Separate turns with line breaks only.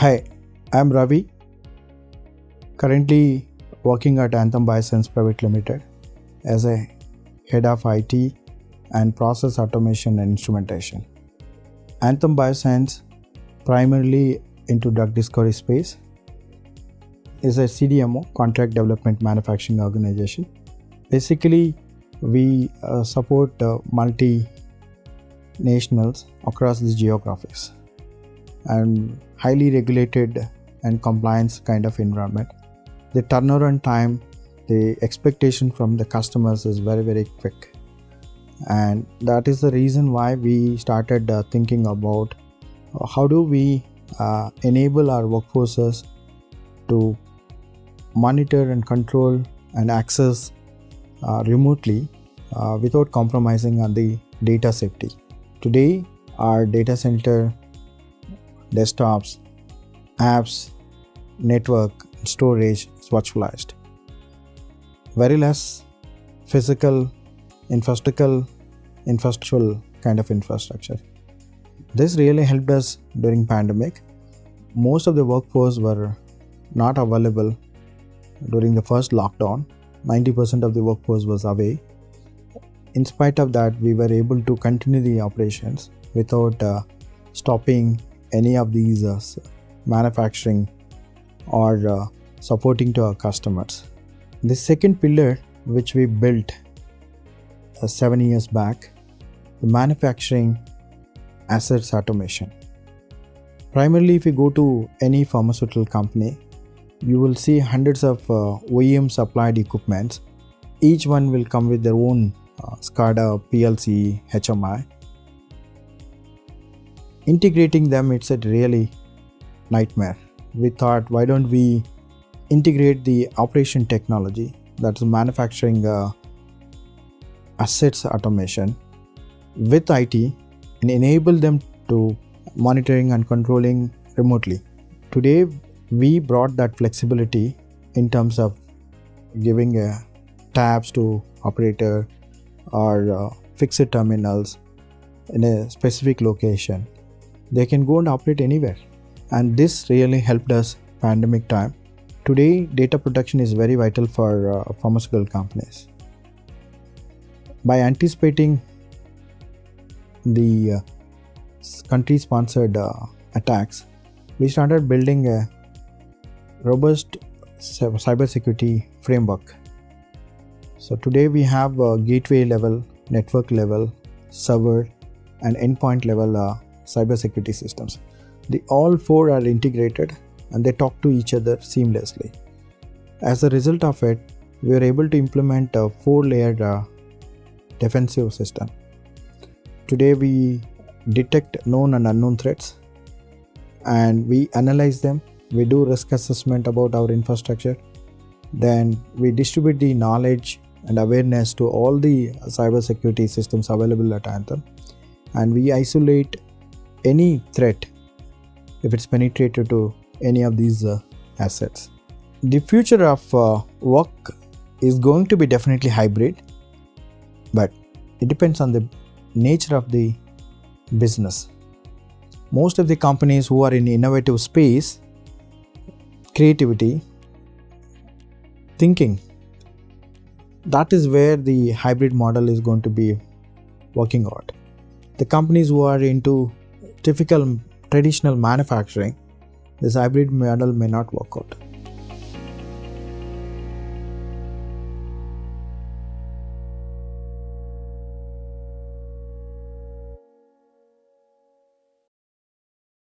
Hi, I'm Ravi. Currently working at Anthem Bioscience Private Limited as a head of IT and process automation and instrumentation. Anthem Bioscience, primarily into drug discovery space, is a CDMO contract development manufacturing organization. Basically, we uh, support uh, multi nationals across the geographies and highly regulated and compliance kind of environment. The turnaround time, the expectation from the customers is very very quick, and that is the reason why we started uh, thinking about how do we uh, enable our workforces to monitor and control and access uh, remotely uh, without compromising on the data safety. Today, our data center, desktops, apps, network, storage is virtualized. Very less physical, infrastructural, infrastructural kind of infrastructure. This really helped us during pandemic. Most of the workforce were not available during the first lockdown. 90% of the workforce was away in spite of that we were able to continue the operations without uh, stopping any of these uh, manufacturing or uh, supporting to our customers. The second pillar which we built uh, 7 years back the manufacturing assets automation. Primarily if you go to any pharmaceutical company you will see hundreds of uh, OEM supplied equipments. Each one will come with their own uh, SCADA, PLC, HMI. Integrating them, it's a really nightmare. We thought, why don't we integrate the operation technology, that's manufacturing uh, assets automation, with IT and enable them to monitoring and controlling remotely. Today, we brought that flexibility in terms of giving uh, tabs to operator or uh, fixed terminals in a specific location they can go and operate anywhere. And this really helped us pandemic time. Today data protection is very vital for uh, pharmaceutical companies. By anticipating the uh, country sponsored uh, attacks we started building a robust cybersecurity framework. So today we have gateway level, network level, server and endpoint level uh, cybersecurity systems. The all four are integrated and they talk to each other seamlessly. As a result of it, we are able to implement a four-layered uh, defensive system. Today we detect known and unknown threats and we analyze them. We do risk assessment about our infrastructure. Then we distribute the knowledge and awareness to all the cybersecurity systems available at Anthem. And we isolate any threat if it's penetrated to any of these uh, assets. The future of uh, work is going to be definitely hybrid, but it depends on the nature of the business. Most of the companies who are in innovative space, creativity, thinking that is where the hybrid model is going to be working out. The companies who are into typical traditional manufacturing, this hybrid model may not work out.